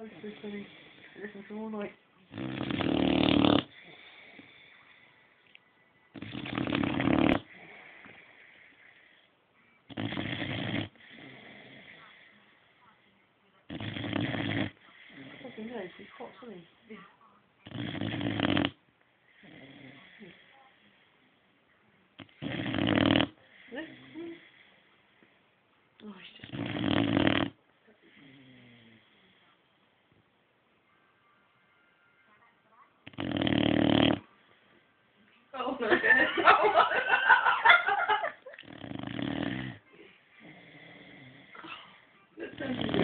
Oh, so funny. He? Yeah. Oh, he's just. No. That's so